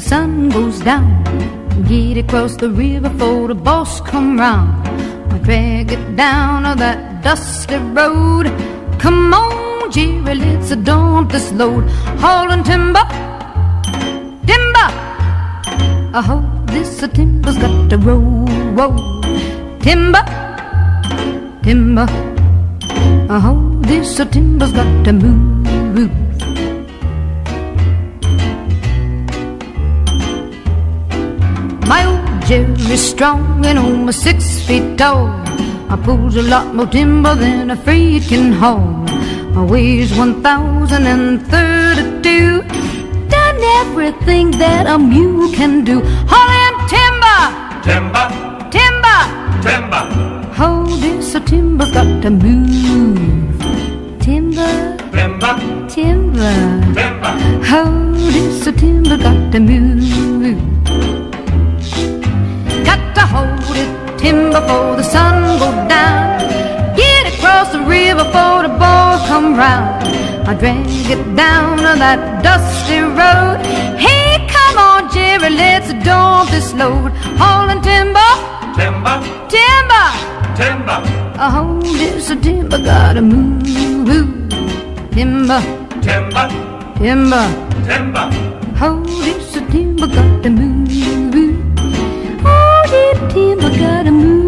sun goes down. Get across the river for the boss come round. I drag it down on that dusty road. Come on, Jerry, let's dump this load. Hauling timber, timber. Oh, this timber's got to roll, roll. Timber, timber. Oh, this timber's got to move. My old Jerry's strong and almost six feet tall. I pulls a lot more timber than a freight can haul. I weighs 1,032. Done everything that a mule can do. Hauling timber, Timber, timber. timber, Oh, this a timber's got to move. Timber, timber, timber. timber. Oh, this a timber got to move. before the sun go down. Get across the river before the boys come round. I drag it down on that dusty road. Hey, come on, Jerry, let's dump this load. Hauling timber, timber, timber, timber. A whole this timber gotta move, move. timber, timber, timber, timber. Hold this timber gotta move, move. Oh, dear timber gotta move.